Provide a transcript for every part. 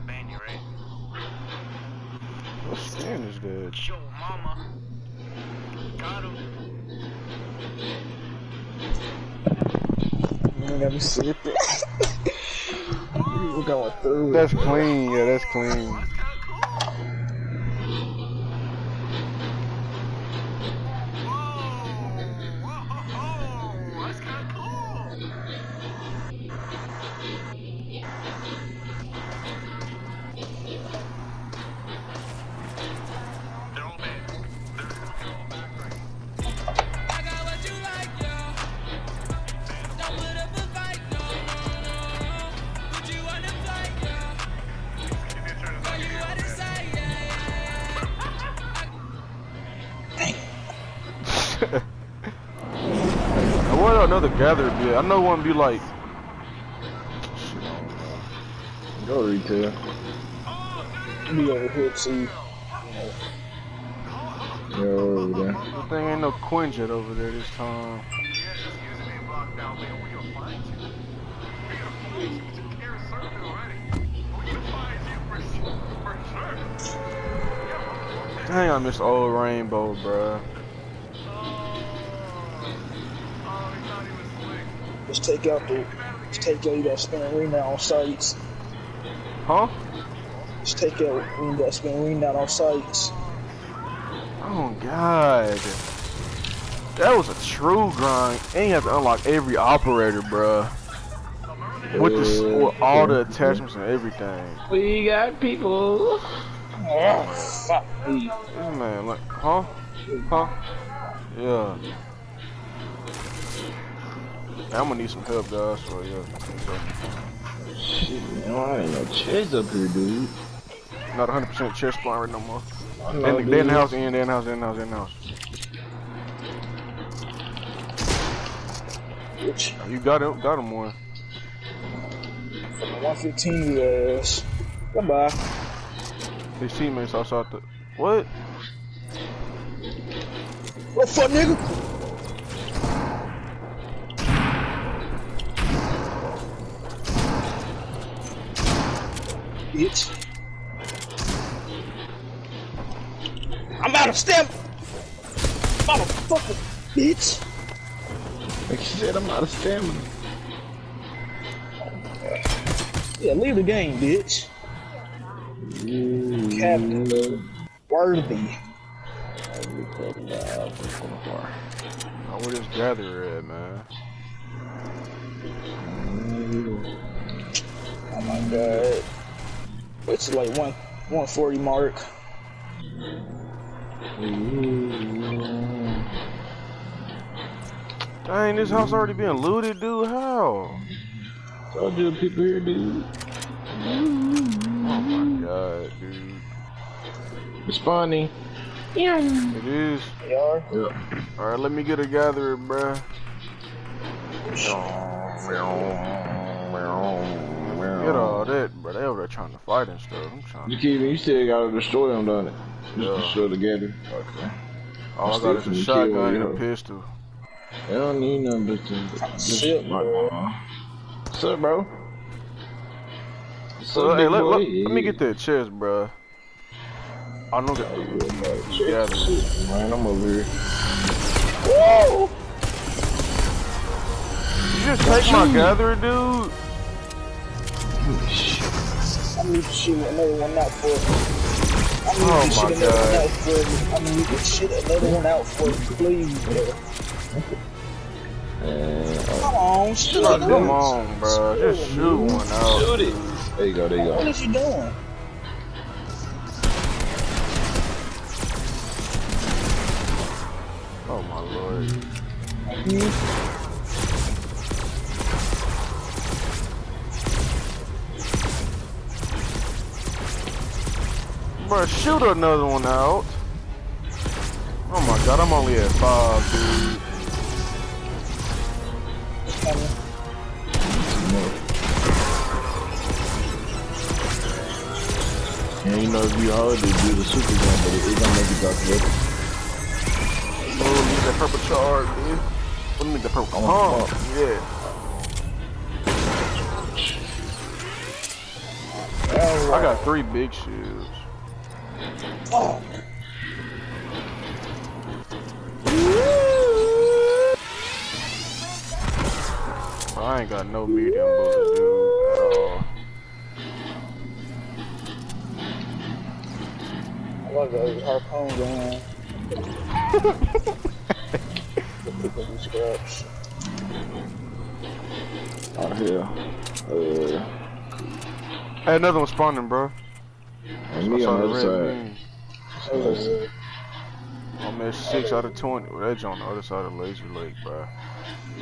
gonna ban you, right? What skin is that? Yo, mama. Got him. Man, let me see it. We're going through. That's clean. Yeah, that's clean. Another gather be. I know one be like. Shit, I don't know. Go retail. Be over here too. Yo, over there. Good thing ain't no Quinjet over there this time. Yeah, just using me blocked out, Just take out the. Just take out that spin arena on sites. Huh? Just take out that spin arena on sites. Oh god. That was a true grind. And you have to unlock every operator, bruh. With the with all the attachments and everything. We got people. Oh, fuck. This man, like, huh? Huh? Yeah. I'm gonna need some help, guys. So yeah. Shit, man, I ain't no chest up here, dude. not 100% chest spline right no more. I know, And the, the house, in, the house, the house, the house. Bitch, You got him, got him one. fucking 115 your ass. Goodbye. His teammates outside the. What? What the fuck, nigga? Bitch. I'm out of stamina. Motherfucker, bitch. Like she said, I'm out of stamina. Yeah, leave the game, bitch. Mm-hmm. Captain. Worthy. Oh, where this gatherer at, man? Oh my god. It's like one 140 mark. Dang, this house already being looted, dude. How? Told you the people here, dude. Oh my god, dude. Responding. Yeah. It is. They are. Yeah. Alright, let me get a gatherer, bruh. Get uh, all that, bro. They over there trying to fight and stuff. I'm trying You to. keep, you still gotta destroy them, don't it? Just Yeah. destroy together. Okay. All I still got is a shotgun and you. a pistol. They don't need nothing but to. Shit, bro. What's up, bro? What's So, up, hey, big let, boy? let, let me get that chest, bruh. I know that. Yeah, Shit, man, I'm over here. you just take my gatherer, dude. I need to shoot another one out for I need Oh to shoot my another God. one out for me. I need to shoot another one out for me, please, bro. Uh, Come on, shoot Oh, it. come on, bro. Just shoot one out. shoot it. There you go, there you go. What is you doing? Oh my lord. Hmm? Bro, shoot another one out. Oh my god, I'm only at five, dude. And you know, if you hold it, do the super gun, but it, it gonna make you drop weapon. Oh, need that purple charge, dude. Do you mean the purple pump? the Yeah. All I got three big shields. Oh. Bro, I ain't got no medium bullets, dude, at all. I love those harpoon gun. Pick up these scraps. Oh hell. Uh, Hey, another one spawning, bro. And me on the the other red side. beam. I'm at six out of twenty. Well, that's on the other side of Lazy Lake, bro.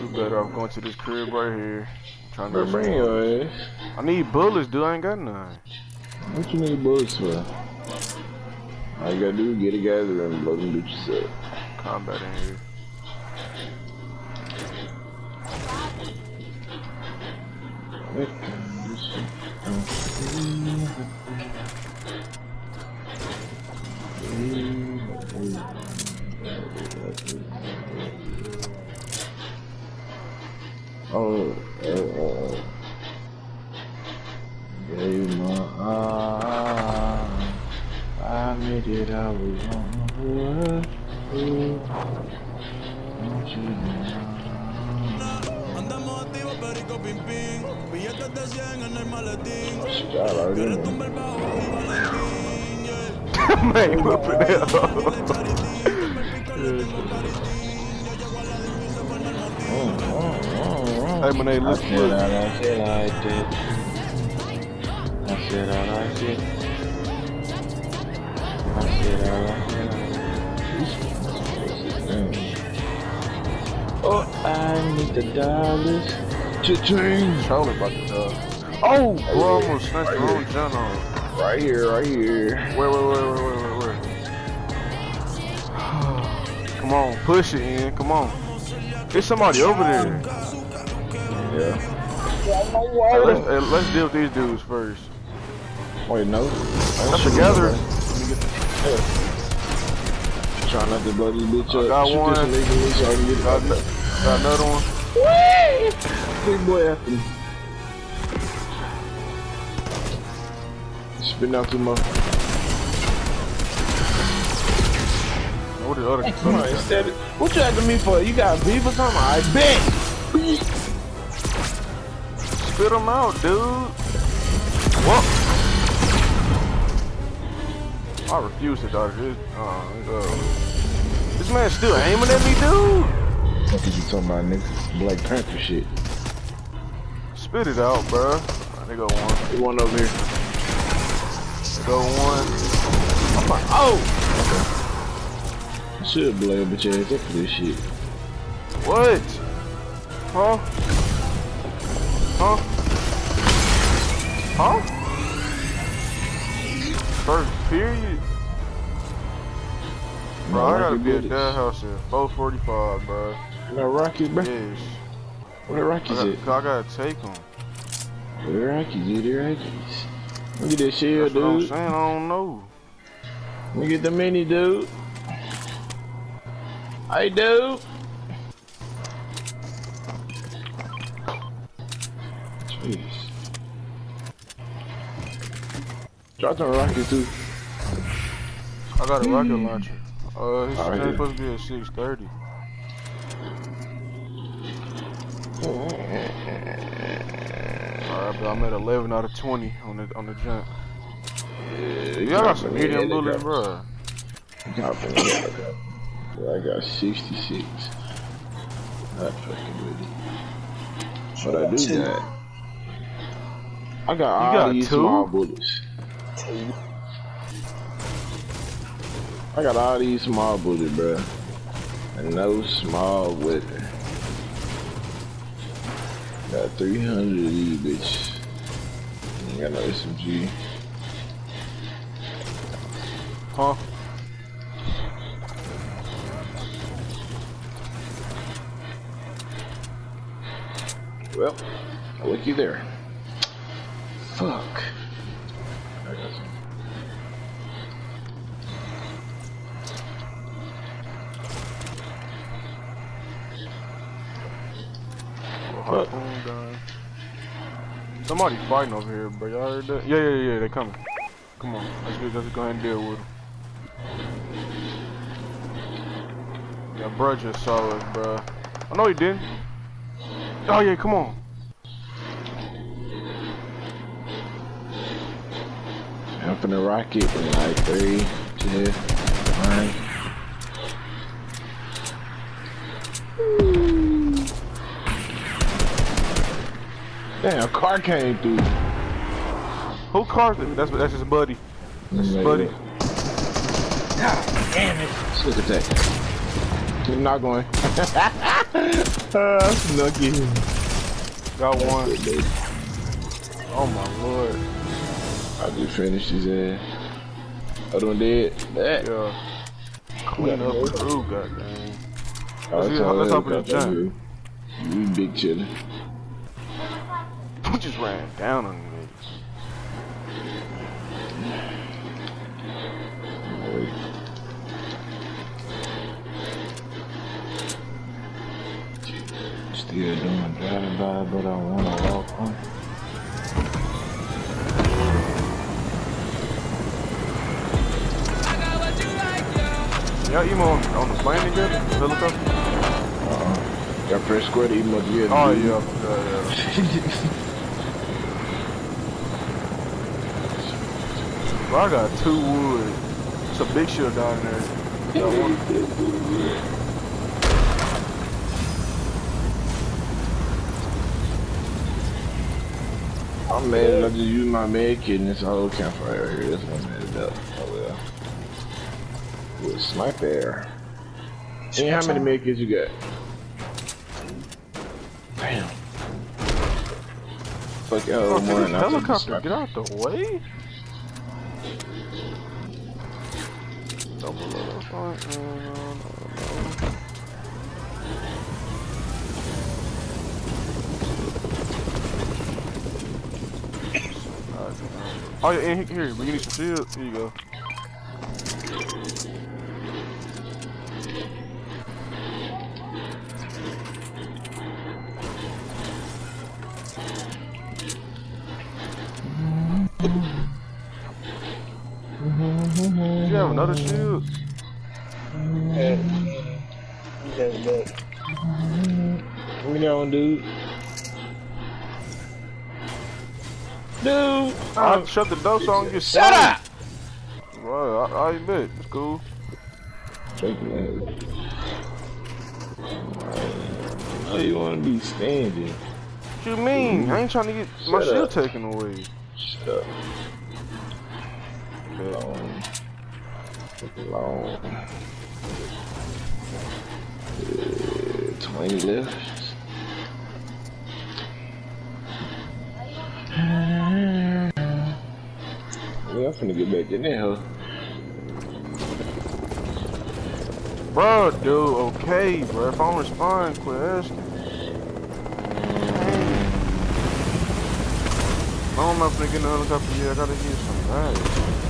We better off going to this crib right here. Trying to bring your ass. I need bullets, dude. I ain't got none. What you need bullets for? All you gotta do is get together and blow them bitches up. Combat in here. Oh, oh, oh. Gave my all. I made it, I was on the road. Don't you know? Billetes de 100 en el maletín. Already retumbe bajo y Valentín, me pico, le tengo Hey, man, hey, I said. I like that. I said I like it. I said I like it. Mm. Oh, I need the dollars. Cha-ching! Charlie about to die. Oh, bro, I'm gonna snatch the wrong gun on. Right here, right here. Wait, wait, wait, wait, wait, wait, wait. Come on, push it in. Come on. There's somebody over there. Yeah. Hey, let's, hey, let's deal with these dudes first. Wait, no. Let's together. Try not to blow this bitch I up. got Shoot one. this nigga so I can get Got, it ano- got another one. Big boy after me. Spin out too much. What the other? Come on, instead what you after me for? You got beef or something? I bet. Spit them out, dude. What? I refuse to dodge this. Uh, uh, this man still aiming at me, dude. What you talking about, nigga? Black Panther shit. Spit it out, bruh. They go one. The one over here. They go one. Oh! I should blow your bitch ass up for this shit. What? Huh? Huh? Huh? First period. Bro, I gotta be at that house at 445, bro. Got Rockies, bro? Yes. Where the I, Rockies got, at? 'cause I gotta take them. Where the Rockies at? The Rockies. Look at that shield, That's what I'm dude. saying, I don't know. Look at the mini, dude. Hey, dude. Drop some rockets too. I got a rocket launcher. Uh, his Alright. stream supposed to be at 630. Alright, but I'm at 11 out of 20 on the on the jump. Yeah, Y'all got some medium bullets, bro. Got I got, 66. Not fucking with it. But I do got. I got all got these two? small bullets. I got all these small bullets, bro. And no small weapon. Got 300 of these bitches. Ain't got no SMG. Huh? Well, I'll look you there. Fuck. Harpoon gun. Somebody fighting over here, bro. Y'all heard that? Yeah, yeah, yeah. They coming. Come on. Let's go. Let's go ahead and deal with them. Yeah, bro just saw us, bro. Oh, I know he didn't. Oh yeah, come on. I'm finna rock it in like three, two, one. Damn, a car came through. Who cars it? That's that's his buddy. That's his buddy. God Damn it. Look at that. Keep not going. uh, snuck in. Got one. Oh my lord. I just finished his ass. Other one dead. That. Yeah. Clean up crew, goddamn. Let's it's see- let's that hop in the jump. you. We big chillin'. Who just ran down on me? Still doing drive-by, but I wanna walk on. I got what you like, yo. Y'all emo on, the plane together? The helicopter? Uh-uh. Got press square to together. Oh yeah, yeah, yeah. Bro, I got two wood. It's a big shit down there. I'm mad I just used my med kit in this whole campfire right here. That's what I'm mad about. Oh well. With sniper. And how many med kits you got? Damn. Fuck y'all, can man. this helicopter get out the way? Oh yeah, and here, we need some shield. Here you go. Did you have another shield? Yeah. That's bad. Give me that one, dude. Dude! I shut the door so I don't get Shut up! Right, I, I bet. It's cool. Thank you. Oh, you wanna be standing. What you mean? I ain't trying to get my Shut shield taken away. Shut up. Long. Long. Uh, 20 left. Yeah, I'm finna get back in there, huh? Bro, dude, okay, bro. If I don't respond, quit asking. No, I'm not finna get in the helicopter yet. I gotta get some bags.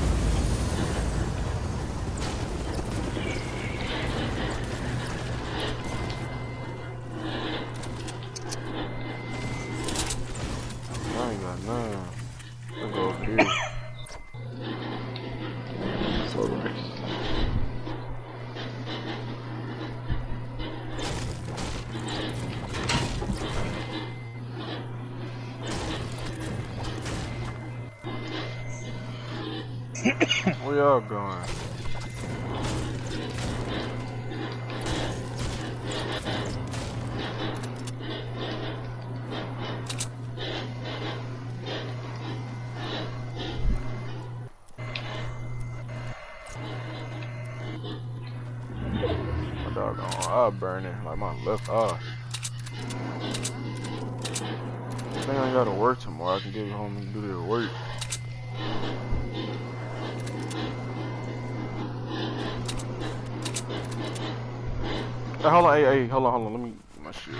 Where y'all going? My dog eye burning like my left eye. I think I gotta work tomorrow. I can get home and do the work. Hey, hold on, hey, hey, hold on, hold on. Let me my shield.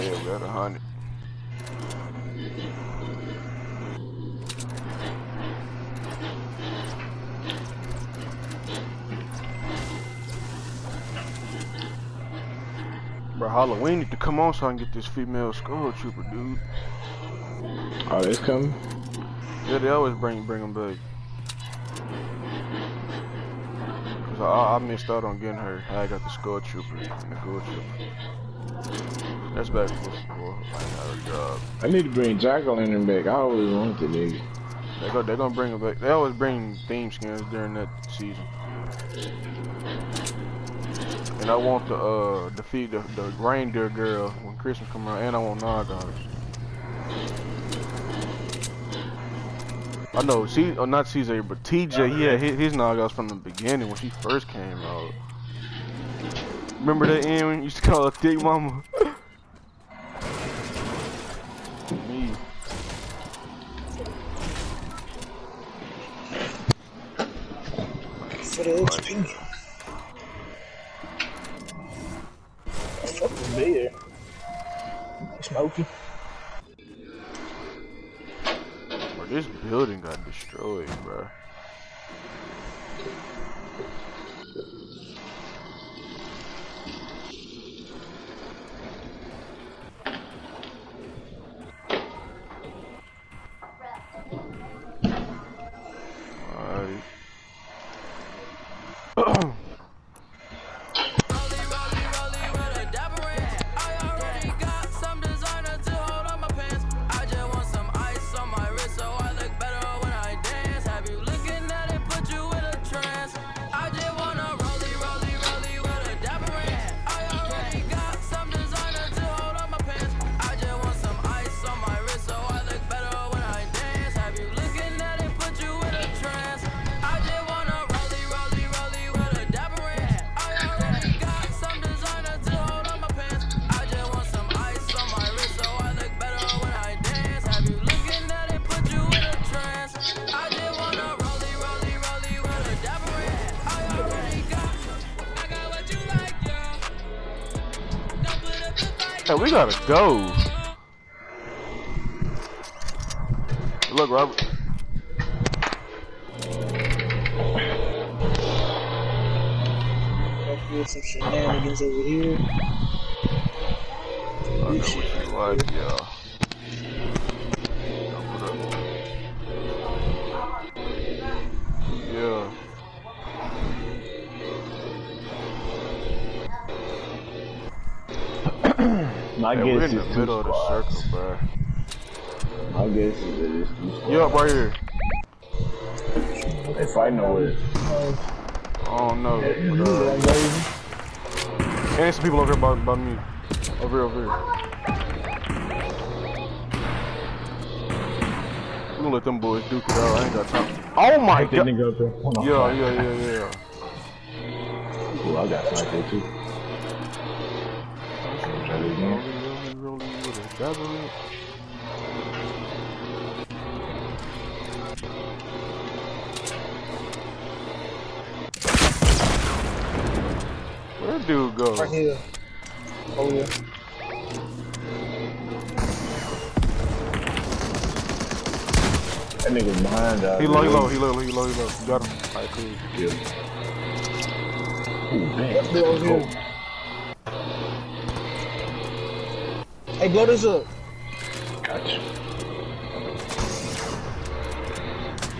Yeah, we got a hundred. Bro, Halloween need to come on so I can get this female skull trooper, dude. Oh, it's coming. Yeah, they always bring bring them back. Cause I, I missed out on getting her. I got the skull trooper and the gold trooper. That's back for, like job. I need to bring Jacqueline back. I always wanted the nigga. They go, they gonna bring them back. They always bring theme skins during that season. And I want the uh defeat the, the reindeer girl when Christmas come around, and I want Naga. I know, C, oh, not Caesar, but TJ, yeah, his, his Nagas from the beginning when she first came out. Remember that end when you used to call her Thick Mama? Me. For the building got destroyed, bro. We gotta go. Look, Robert. Feel some shenanigans over here. I know what you like, yeah. My Hey, guess in is the two middle of the circle, bro. My guess is that it's two squads. Yup, right here. If fighting over it. I don't know. You and there's some people over here by, by me. Over here, over here. We gonna let them boys duke it out. I ain't got time. Oh my god. nigga up there. Hold on. Yeah, yeah, yeah, yeah. Ooh, I got sniped too. Try it again. Rolling, rolling, rolling with a dabber it. Where'd dude go? Right here. Oh yeah. That nigga's behind us. He low, he low, he low, he low, he low. You got him. Alright, cool. Yeah. Ooh, damn. Blow Hey, blow this up. Gotcha.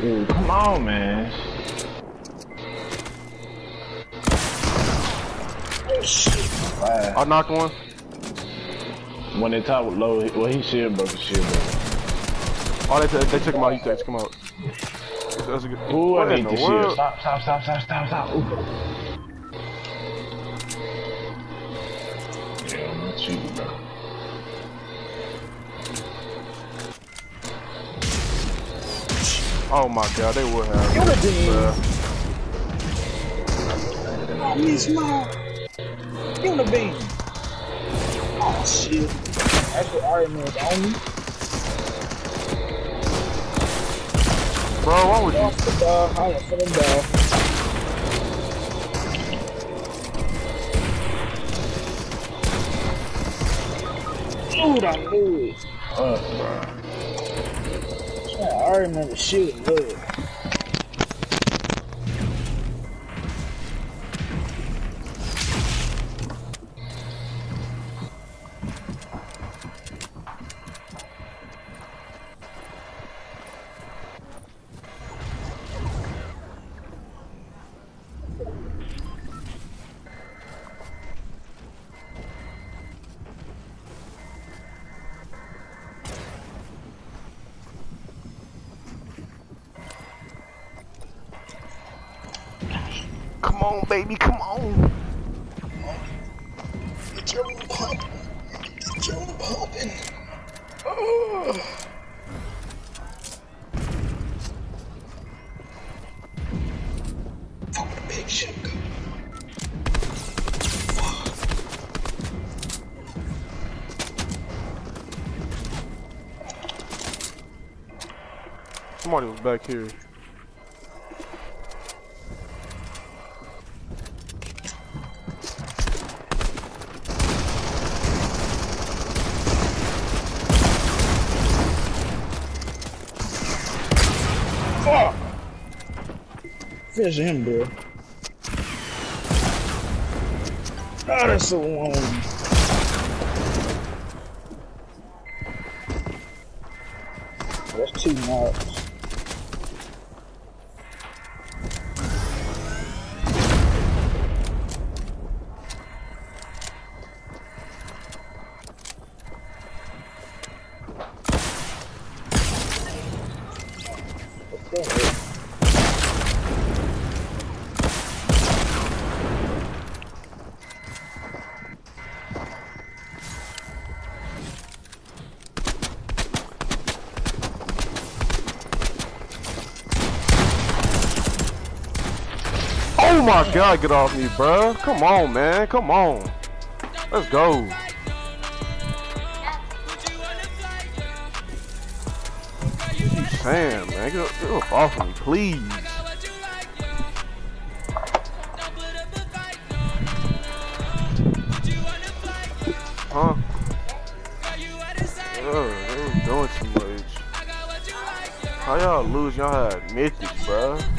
Ooh, come on, man. Oh shit. Wow. I knocked one. When they top low, he- well, he shield broke, his shield broke. Oh, they, they took him out. He takes him out. That's a good. Ooh, what I in need the the shield. Stop, stop, stop, stop, stop, stop. Ooh. Oh my god, they would have. You're the team. bruh. Oh, me small. Give him the. Oh shit. That's what Iron Man's on me. Bro, why would you? Off the dog. I for the dog. Dude, I knew it. Uh, bro. I remember shooting good. On, baby, come on. Get your pump. Get your pumping. Oh. Somebody was back here. Finish him, bro. Oh, that's so long. That's two marks. My god, get off me, bruh. Come on, man. Come on. Let's go. Damn, man. Get, get up off me, please. Huh? Ugh, they was doing too much. How y'all lose? Y'all had mythics, bruh.